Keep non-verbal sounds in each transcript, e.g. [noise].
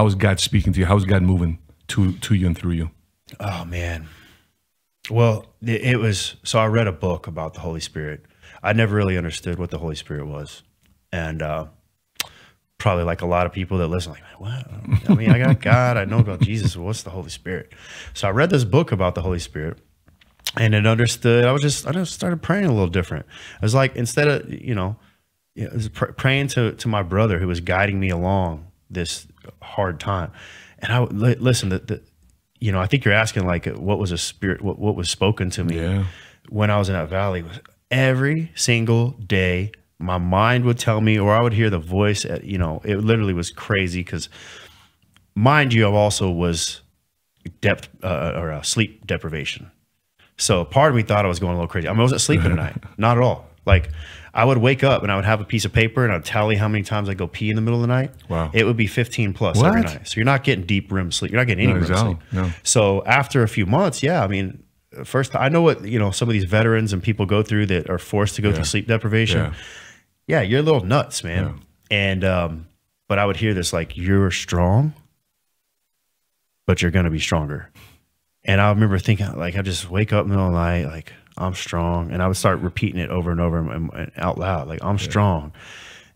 How is God speaking to you? How is God moving to to you and through you? Oh man. Well, it, was so I read a book about the Holy Spirit. I never really understood what the Holy Spirit was, and uh, probably like a lot of people that listen, like, what? I mean, I got [laughs] God, I know about Jesus. What's the Holy Spirit? So I read this book about the Holy Spirit, and it understood. I was just I just started praying a little different. I was like, instead of you know, you know, I was pr- praying to to my brother who was guiding me along this hard time, and I listen. The, the you know, I think you're asking like, what was a spirit? What what was spoken to me Yeah. when I was in that valley? Was every single day, my mind would tell me, or I would hear the voice. At, you know, it literally was crazy because, mind you, I also was depth uh, or uh, sleep deprivation. So part of me thought I was going a little crazy. I, mean, I wasn't sleeping at [laughs] night, not at all. Like I would wake up and I would have a piece of paper and I'd tally how many times I go pee in the middle of the night. Wow. It would be 15 plus every night. So you're not getting deep REM sleep. You're not getting any No, REM exactly. sleep. No. So after a few months, yeah, I mean, first I know what you know some of these veterans and people go through that are forced to go Yeah. through sleep deprivation. Yeah. Yeah. you're a little nuts, man. And um, but I would hear this like you're strong, but you're gonna be stronger. And I remember thinking like I just wake up in the middle of the night like I'm strong. And I would start repeating it over and over and, and out loud. Like, I'm yeah. strong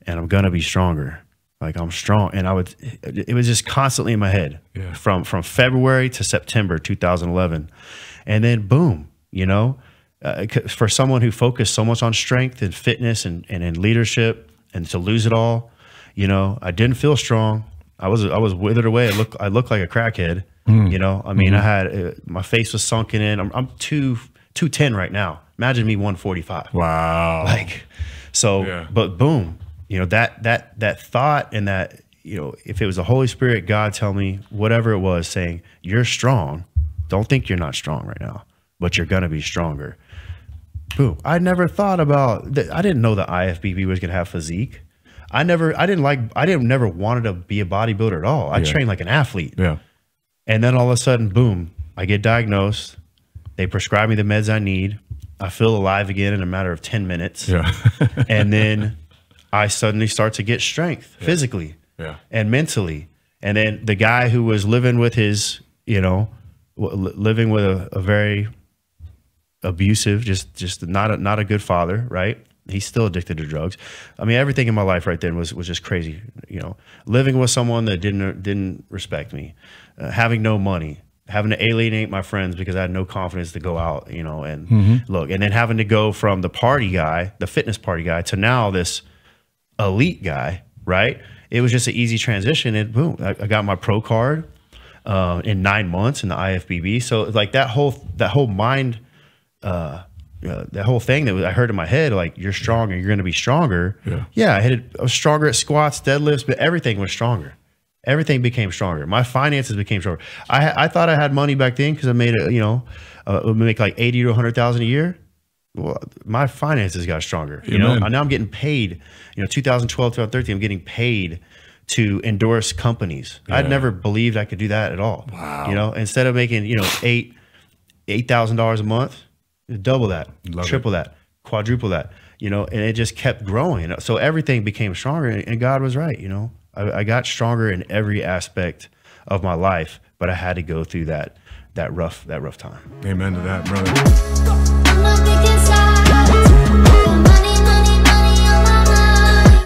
and I'm going to be stronger. Like I'm strong. And I would, it was just constantly in my head yeah. from, from February to September, 2011. And then boom, you know, uh, for someone who focused so much on strength and fitness and, and leadership and to lose it all, you know, I didn't feel strong. I was, I was withered away. I look, I looked like a crackhead. Mm. You know, I mean, mm -hmm. I mm-hmm. had uh, my face was sunken in. I'm, I'm, too 210 right now. Imagine me 145. Wow. Like, so, yeah. but boom, you know, that, that, that thought and that, you know, if it was the Holy Spirit, God tell me whatever it was saying, you're strong. Don't think you're not strong right now, but you're going to be stronger. Boom. I never thought about that. I didn't know the IFBB was going to have physique. I never, I didn't like, I didn't never wanted to be a bodybuilder at all. I yeah. trained like an athlete. Yeah. And then all of a sudden, boom, I get diagnosed they prescribe me the meds I need. I feel alive again in a matter of 10 minutes. Yeah. [laughs] and then [laughs] I suddenly start to get strength physically Yeah. and mentally. And then the guy who was living with his, you know, living with a, a very abusive, just just not a, not a good father, right? He's still addicted to drugs. I mean, everything in my life right then was was just crazy. You know, living with someone that didn't didn't respect me, uh, having no money, having to alienate my friends because I had no confidence to go out. You know, and look, and then having to go from the party guy, the fitness party guy, to now this elite guy, right? It was just an easy transition, and boom, I, I got my pro card uh, in nine months in the IFBB. So like that whole that whole mind, uh, uh, that whole thing that I heard in my head, like you're stronger, you're going to be stronger. Yeah. I had I was stronger at squats, deadlifts, but everything was stronger. Everything became stronger. My finances became stronger. I I thought I had money back then because I made it, you know, uh, would make like eighty to hundred thousand a year well, my finances got stronger. You know, Amen. now I'm getting paid. You know, 2012, 2013, I'm getting paid to endorse companies. I'd never believed I could do that at all. Wow. You know, instead of making you know eight eight thousand dollars a month, double that, Love triple that, quadruple that. You know, and it just kept growing. So everything became stronger, and God was right. You know, I, I got stronger in every aspect of my life, but I had to go through that that rough that rough time. Amen to that, brother.